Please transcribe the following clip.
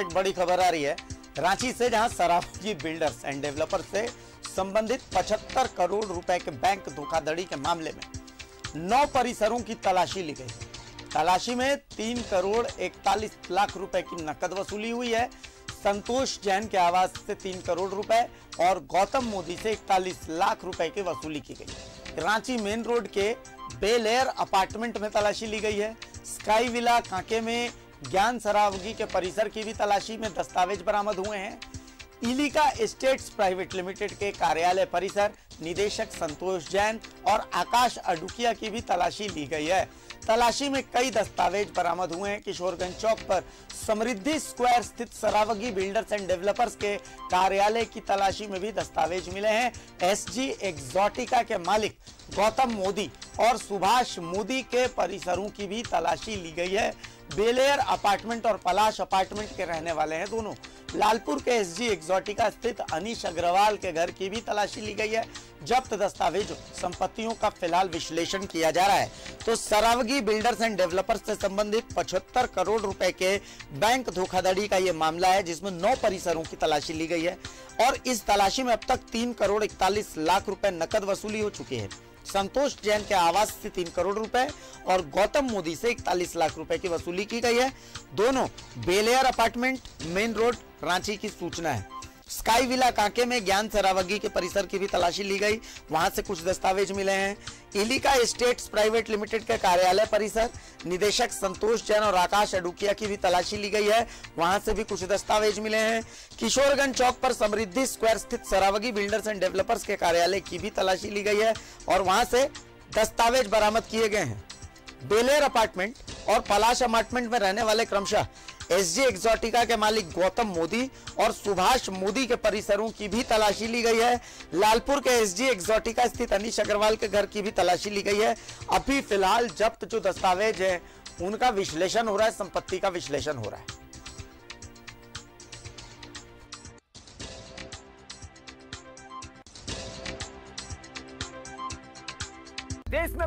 एक बड़ी खबर आ रही है। रांची से जहाँ सराफी बिल्डर्स एंड डेवलपर से संबंधित 75 करोड़ रुपए के बैंक धोखाधड़ी के मामले में नौ परिसरों की तलाशी ली गई। तलाशी में तीन करोड़ इकतालीस लाख रुपए की नकद वसूली हुई है। संतोष जैन के आवास से तीन करोड़ रुपए और गौतम मोदी से इकतालीस लाख रुपए की वसूली की गई। रांची मेन रोड के बेलेयर अपार्टमेंट में तलाशी ली गई है। स्काई विला, कांके में ज्ञान सरावगी के परिसर की भी तलाशी में दस्तावेज़ बरामद हुए हैं। इलिका एस्टेट्स प्राइवेट लिमिटेड के कार्यालय परिसर, निदेशक संतोष जैन और आकाश अडुकिया की भी तलाशी ली गई है। तलाशी में कई दस्तावेज़ बरामद हुए हैं। किशोरगंज चौक पर समृद्धि स्क्वायर स्थित सरावगी बिल्डर्स एंड डेवलपर्स के कार्यालय की तलाशी में भी दस्तावेज़ मिले हैं। एसजी एक्सोटिका के मालिक गौतम मोदी और सुभाष मोदी के परिसरों की भी तलाशी ली गई है। बेलेयर अपार्टमेंट और पलाश अपार्टमेंट के रहने वाले हैं दोनों। लालपुर के एसजी एक्सोटिका स्थित अनिश अग्रवाल के घर की भी तलाशी ली गई है। जब्त दस्तावेजों संपत्तियों का फ़िलहाल विश्लेषण किया जा रहा है। तो सरावगी बिल्डर्स एंड डेवलपर्स से संबंधित 75 करोड़ रुपए के बैंक धोखाधड़ी का यह मामला है, जिसमें नौ परिसरों की तलाशी ली गई है। और इस तलाशी में अब तक तीन करोड़ इकतालीस लाख रुपए नकद वसूली हो चुकी है। संतोष जैन के आवास से तीन करोड़ रुपए और गौतम मोदी से इकतालीस लाख रुपए की वसूली की गई है। दोनों Belair apartment, main road, Ranchi की सूचना है। स्काई विला कांके में ज्ञान सरावगी के परिसर की भी तलाशी ली गई। वहाँ से कुछ दस्तावेज़ मिले हैं। इलिका एस्टेट्स प्राइवेट लिमिटेड के कार्यालय परिसर, निदेशक संतोष जैन और आकाश अडुकिया की भी तलाशी ली गई है। वहाँ से भी कुछ दस्तावेज़ मिले हैं। किशोरगंज चौक पर समृद्धि स्क्वायर स्थित सरावगी बिल्डर्स एंड डेवलपर्स के कार्यालय की भी तलाशी ली गई है और वहाँ से दस्तावेज़ बरामद किए गए हैं। बेलेर अपार्टमेंट और पलाश अपार्टमेंट में रहने वाले क्रमशः एसजी एक्सोटिका के मालिक गौतम मोदी और सुभाष मोदी के परिसरों की भी तलाशी ली गई है। लालपुर के एसजी एक्सोटिका स्थित अनिश अग्रवाल के घर की भी तलाशी ली गई है। अभी फ़िलहाल जब्त जो दस्तावेज़ है, उनका विश्लेषण हो रहा है, संपत्ति का विश्लेषण हो रहा है। देश में